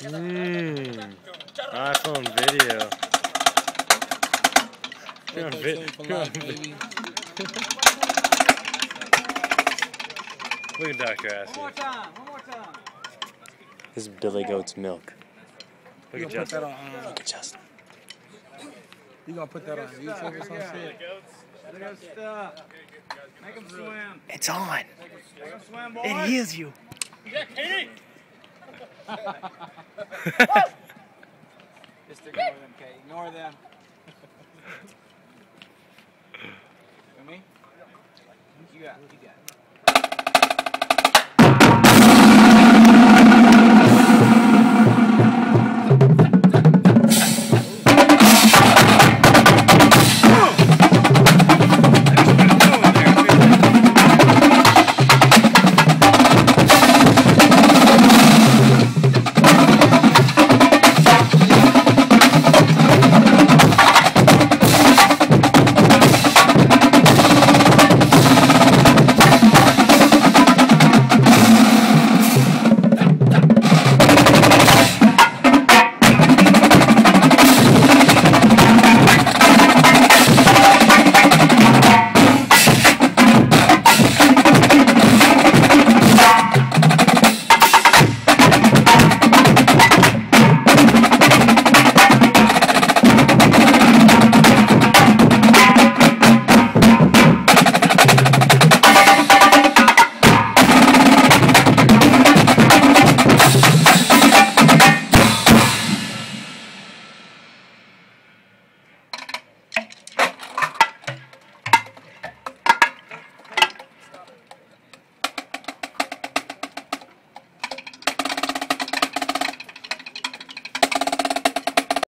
Mmm. iPhone video. You're Look at Dr. Acid. One more time. One more time. This is Billy Goat's milk. Look at Justin. On, uh, Look at Justin. You gonna put that on YouTube or some shit? goats. stuff. Make them swim. It's on. Make them swim, boys. It heals you. You got Kenny. Just ignore them, Kate. Ignore them.